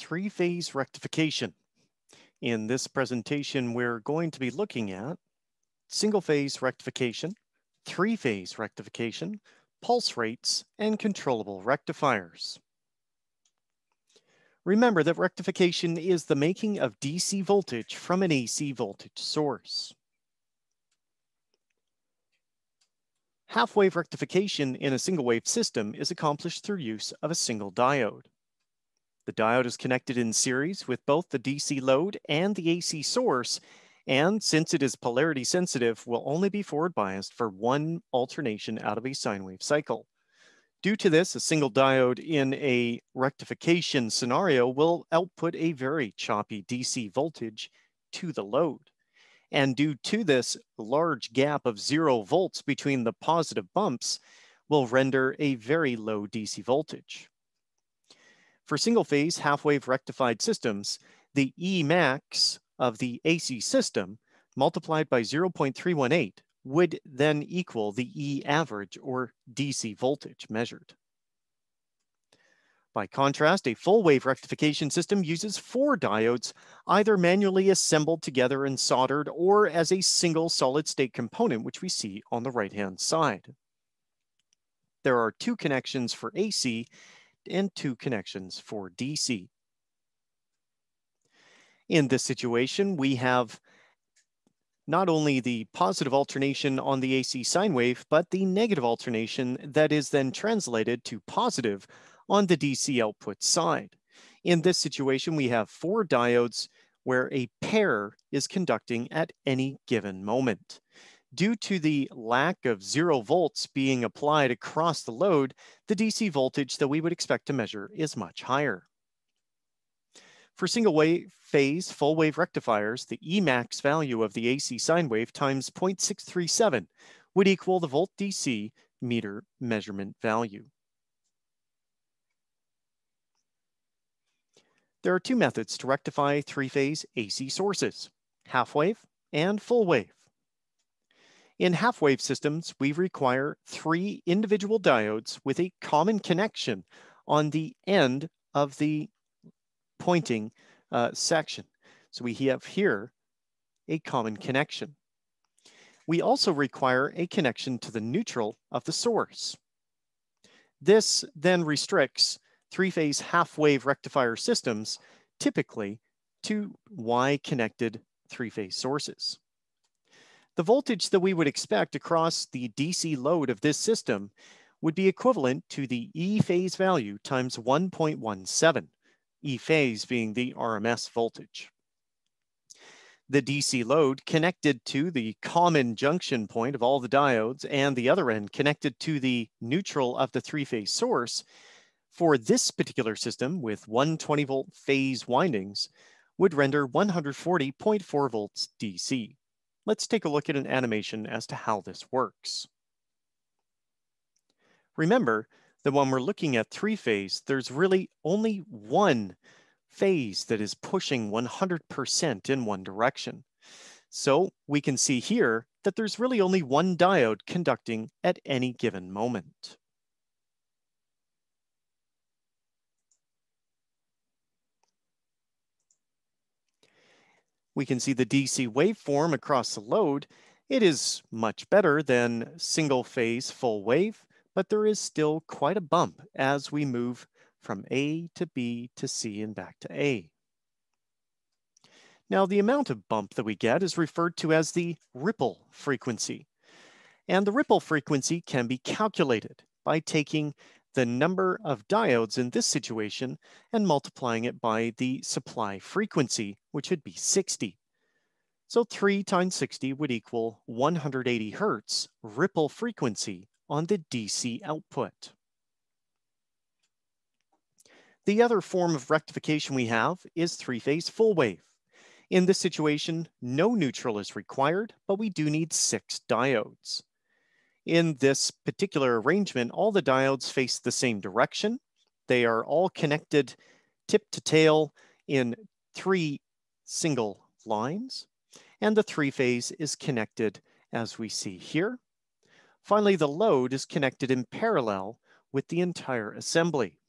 three-phase rectification. In this presentation, we're going to be looking at single-phase rectification, three-phase rectification, pulse rates, and controllable rectifiers. Remember that rectification is the making of DC voltage from an AC voltage source. Half-wave rectification in a single-wave system is accomplished through use of a single diode. The diode is connected in series with both the DC load and the AC source, and since it is polarity sensitive, will only be forward biased for one alternation out of a sine wave cycle. Due to this, a single diode in a rectification scenario will output a very choppy DC voltage to the load. And due to this large gap of zero volts between the positive bumps will render a very low DC voltage. For single phase half wave rectified systems, the E max of the AC system multiplied by 0.318 would then equal the E average or DC voltage measured. By contrast, a full wave rectification system uses four diodes, either manually assembled together and soldered or as a single solid state component, which we see on the right-hand side. There are two connections for AC and two connections for DC. In this situation, we have not only the positive alternation on the AC sine wave, but the negative alternation that is then translated to positive on the DC output side. In this situation, we have four diodes where a pair is conducting at any given moment. Due to the lack of zero volts being applied across the load, the DC voltage that we would expect to measure is much higher. For single wave phase full wave rectifiers, the Emax value of the AC sine wave times 0.637 would equal the volt DC meter measurement value. There are two methods to rectify three-phase AC sources, half wave and full wave. In half-wave systems, we require three individual diodes with a common connection on the end of the pointing uh, section. So we have here a common connection. We also require a connection to the neutral of the source. This then restricts three-phase half-wave rectifier systems typically to Y-connected three-phase sources. The voltage that we would expect across the DC load of this system would be equivalent to the E phase value times 1.17, E phase being the RMS voltage. The DC load connected to the common junction point of all the diodes and the other end connected to the neutral of the three-phase source for this particular system with 120 volt phase windings would render 140.4 volts DC. Let's take a look at an animation as to how this works. Remember that when we're looking at three phase, there's really only one phase that is pushing 100% in one direction. So we can see here that there's really only one diode conducting at any given moment. We can see the DC waveform across the load. It is much better than single phase full wave, but there is still quite a bump as we move from A to B to C and back to A. Now, the amount of bump that we get is referred to as the ripple frequency. And the ripple frequency can be calculated by taking the number of diodes in this situation and multiplying it by the supply frequency, which would be 60. So 3 times 60 would equal 180 hertz ripple frequency on the DC output. The other form of rectification we have is three-phase full wave. In this situation, no neutral is required, but we do need six diodes. In this particular arrangement, all the diodes face the same direction. They are all connected tip to tail in three single lines, and the three phase is connected as we see here. Finally, the load is connected in parallel with the entire assembly.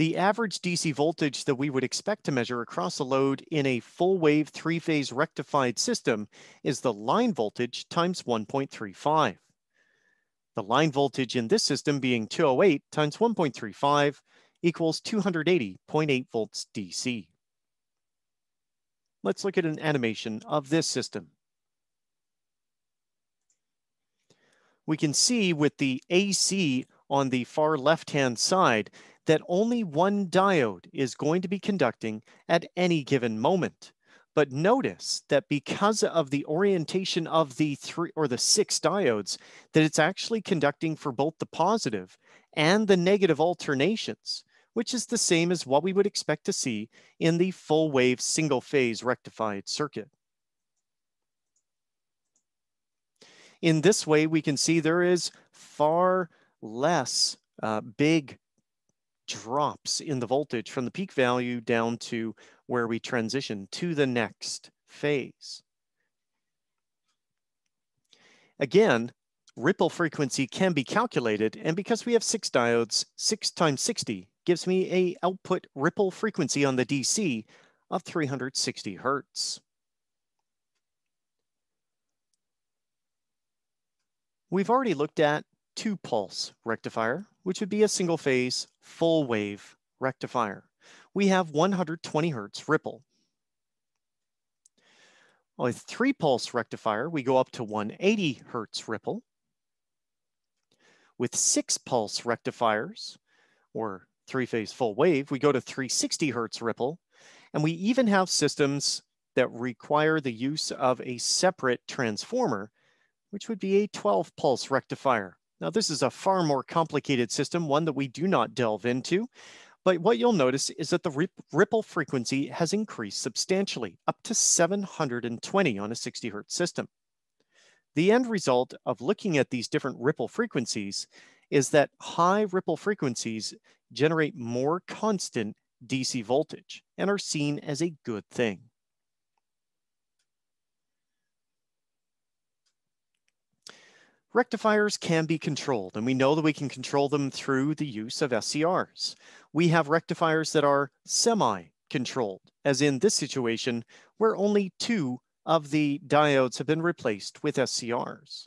The average DC voltage that we would expect to measure across a load in a full wave three-phase rectified system is the line voltage times 1.35. The line voltage in this system being 208 times 1.35 equals 280.8 volts DC. Let's look at an animation of this system. We can see with the AC on the far left-hand side that only one diode is going to be conducting at any given moment. But notice that because of the orientation of the three or the six diodes, that it's actually conducting for both the positive and the negative alternations, which is the same as what we would expect to see in the full wave single phase rectified circuit. In this way, we can see there is far less uh, big drops in the voltage from the peak value down to where we transition to the next phase. Again, ripple frequency can be calculated, and because we have six diodes, six times 60 gives me a output ripple frequency on the DC of 360 hertz. We've already looked at two pulse rectifier, which would be a single phase full wave rectifier. We have 120 hertz ripple. With three pulse rectifier, we go up to 180 hertz ripple. With six pulse rectifiers, or three phase full wave, we go to 360 hertz ripple. And we even have systems that require the use of a separate transformer, which would be a 12 pulse rectifier. Now, this is a far more complicated system, one that we do not delve into. But what you'll notice is that the ripple frequency has increased substantially, up to 720 on a 60 hertz system. The end result of looking at these different ripple frequencies is that high ripple frequencies generate more constant DC voltage and are seen as a good thing. Rectifiers can be controlled, and we know that we can control them through the use of SCRs. We have rectifiers that are semi-controlled, as in this situation, where only two of the diodes have been replaced with SCRs.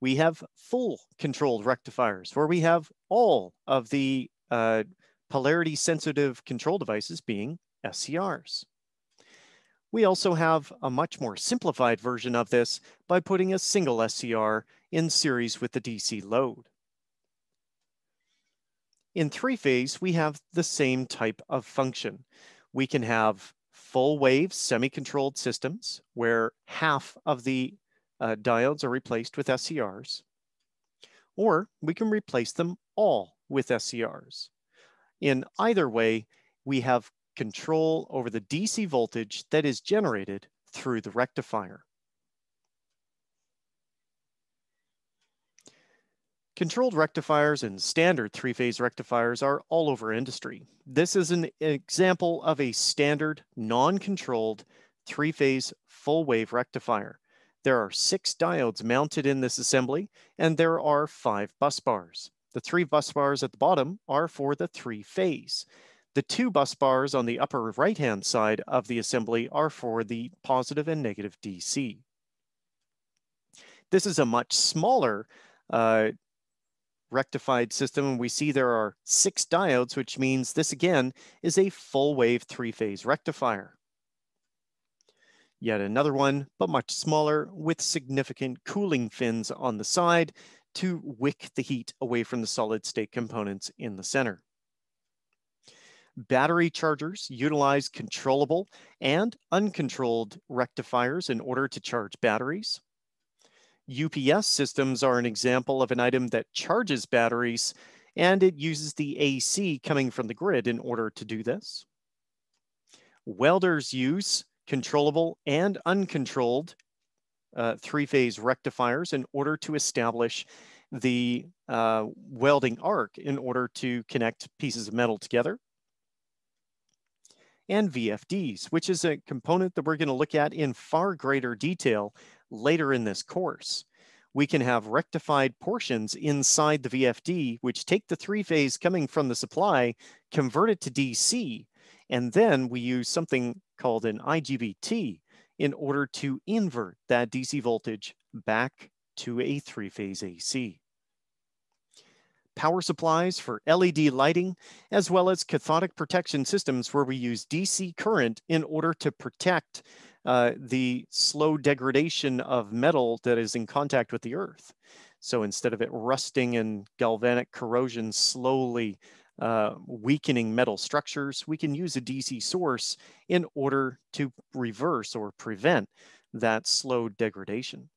We have full controlled rectifiers, where we have all of the uh, polarity sensitive control devices being SCRs. We also have a much more simplified version of this by putting a single SCR in series with the DC load. In three phase, we have the same type of function. We can have full wave semi-controlled systems where half of the uh, diodes are replaced with SCRs, or we can replace them all with SCRs. In either way, we have control over the DC voltage that is generated through the rectifier. Controlled rectifiers and standard three-phase rectifiers are all over industry. This is an example of a standard, non-controlled, three-phase full-wave rectifier. There are six diodes mounted in this assembly, and there are five bus bars. The three bus bars at the bottom are for the three-phase. The two bus bars on the upper right-hand side of the assembly are for the positive and negative DC. This is a much smaller uh, rectified system, and we see there are six diodes, which means this again is a full wave three-phase rectifier. Yet another one, but much smaller, with significant cooling fins on the side to wick the heat away from the solid state components in the center. Battery chargers utilize controllable and uncontrolled rectifiers in order to charge batteries. UPS systems are an example of an item that charges batteries and it uses the AC coming from the grid in order to do this. Welders use controllable and uncontrolled uh, three-phase rectifiers in order to establish the uh, welding arc in order to connect pieces of metal together and VFDs, which is a component that we're going to look at in far greater detail later in this course. we can have rectified portions inside the VFD, which take the three phase coming from the supply, convert it to DC, and then we use something called an IGBT in order to invert that DC voltage back to a three phase AC. Power supplies for LED lighting, as well as cathodic protection systems where we use DC current in order to protect uh, the slow degradation of metal that is in contact with the earth. So instead of it rusting and galvanic corrosion slowly uh, weakening metal structures, we can use a DC source in order to reverse or prevent that slow degradation.